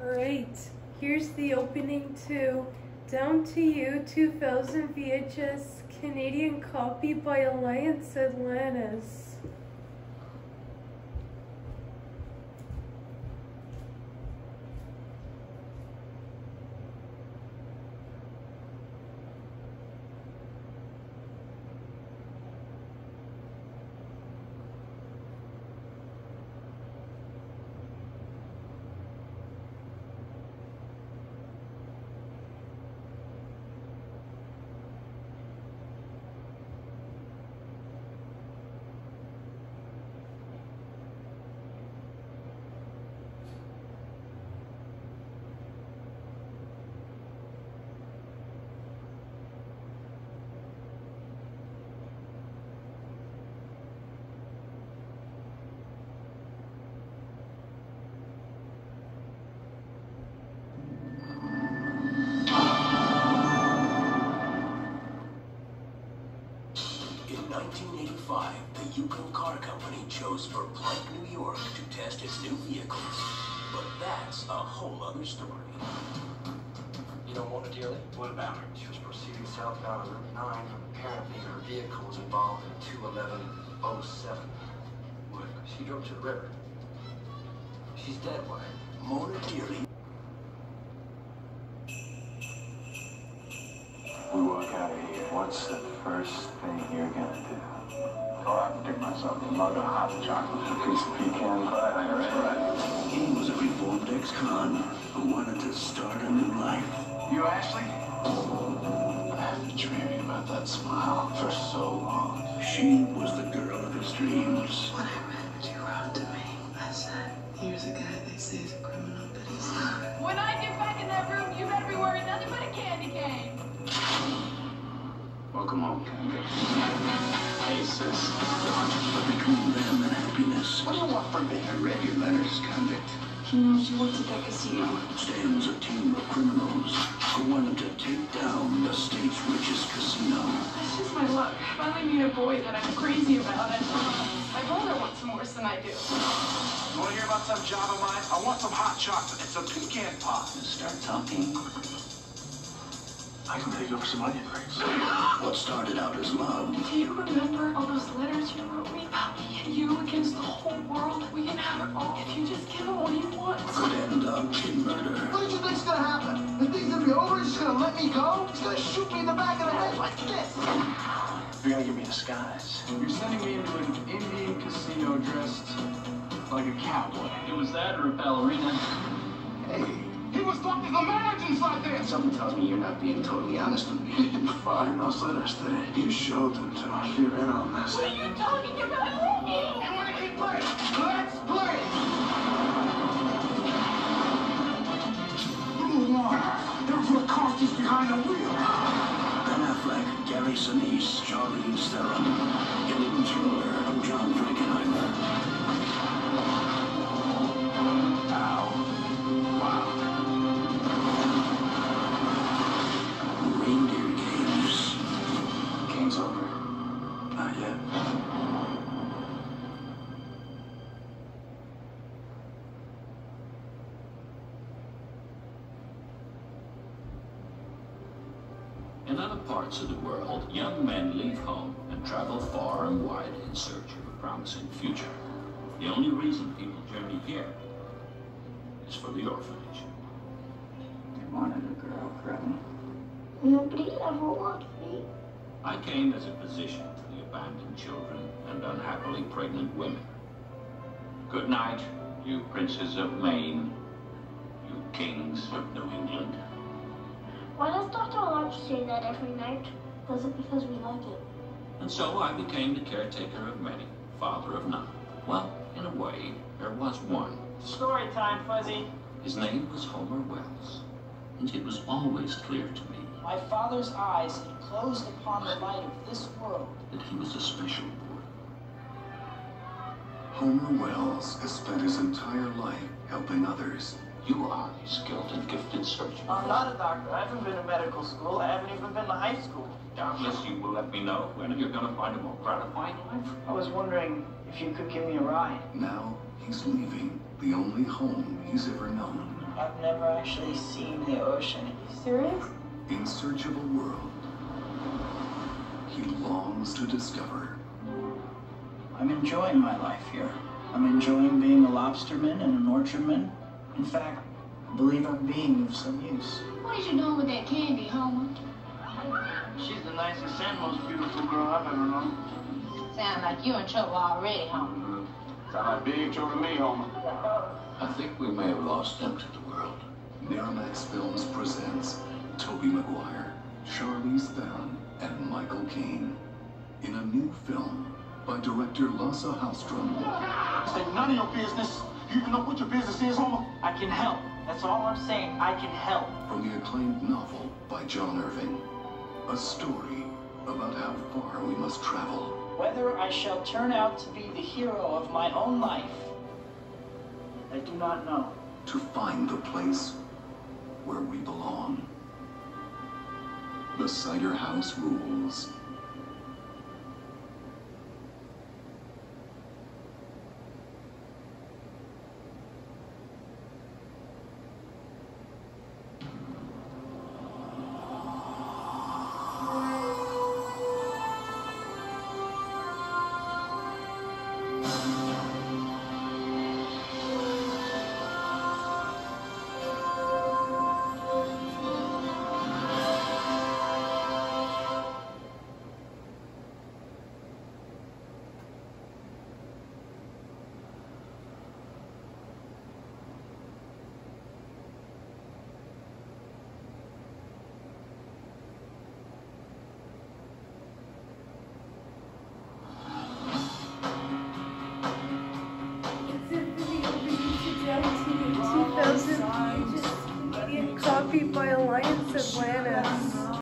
Alright, here's the opening to Down to You 2000 VHS Canadian copy by Alliance Atlantis. In 1985, the Yugo Car Company chose for Plank, New York to test its new vehicles. But that's a whole other story. You don't know Mona Dearly? What about her? She was proceeding southbound on Route 9 when apparently her vehicle was involved in 21107. What? She drove to the river. She's dead, Wyatt. Mona Dearly What's the first thing you're gonna do? Oh, Go out and dig myself a mug of hot chocolate, a piece of pecan pie, and a red right. He was a reformed ex-con who wanted to start a new life. You, Ashley? I've been dreaming about that smile for so long. She was the girl of his dreams. When I read what you wrote to me, I said, here's a guy they say is a criminal, Welcome home, Candy. Hey, sis. But between them and happiness What do you want from me? I read your letters, convict. He knows you worked at that casino. stands a team of criminals who wanted to take down the state's richest casino. That's just my luck. Finally meet a boy that I'm crazy about. And my brother wants him worse than I do. You wanna hear about some job of mine? I want some hot chocolate and some pecan pie. Start talking. I can take over some onion rings. What started out as love Do you remember all those letters you wrote me about me and you against the whole world? We can have it all if you just give him what he wants. could end up in murder. What did you think's gonna happen? The thing's gonna be over? He's just gonna let me go? He's gonna shoot me in the back of the head like this. You're gonna give me a disguise. You're sending me into an Indian casino dressed like a cowboy. It was that or a ballerina. Hey, he was talking to the marriage inside there. Something tells me you're not being totally honest with me. Find those letters today. You showed them to me. You're in on this. What are you talking about? I wanna keep playing? Let's play. Rule one. Never put cautions behind the wheel. Ben Affleck, Gary Sinise, Charlize Theron, in thriller of John Frankenheimer. In other parts of the world, young men leave home and travel far and wide in search of a promising future. The only reason people journey here is for the orphanage. You wanted a girl, Gretchen. Nobody ever wanted me. I came as a physician to the abandoned children and unhappily pregnant women. Good night, you princes of Maine, you kings of New England. Why does Dr. Larch say that every night? Does it because we like it? And so I became the caretaker of many, father of none. Well, in a way, there was one. Story time, Fuzzy. His name was Homer Wells, and it was always clear to me My father's eyes had closed upon the light of this world. that he was a special boy. Homer Wells has spent his entire life helping others. You are a skilled and gifted surgeon. I'm not a doctor. I haven't been to medical school. I haven't even been to high school. Doubtless you will let me know when you're going to find a more gratifying life. I was wondering if you could give me a ride. Now he's leaving the only home he's ever known. I've never actually seen the ocean. Are you serious? In search of a world he longs to discover. I'm enjoying my life here. I'm enjoying being a lobsterman and an orchardman. In fact, I believe I'm being of some use. What is you doing with that candy, Homer? She's the nicest and most beautiful girl I've ever known. Sound like you in trouble already, Homer. Sound like big trouble to me, Homer. I think we may have lost him to the world. Miramax Films presents Tobey Maguire, Charlize Theron, and Michael Caine in a new film by director Lasse Hallström. This ain't none of your business. You even know what your business is, Homer? I can help. That's all I'm saying. I can help. From the acclaimed novel by John Irving. A story about how far we must travel. Whether I shall turn out to be the hero of my own life, I do not know. To find the place where we belong. The Cider House Rules.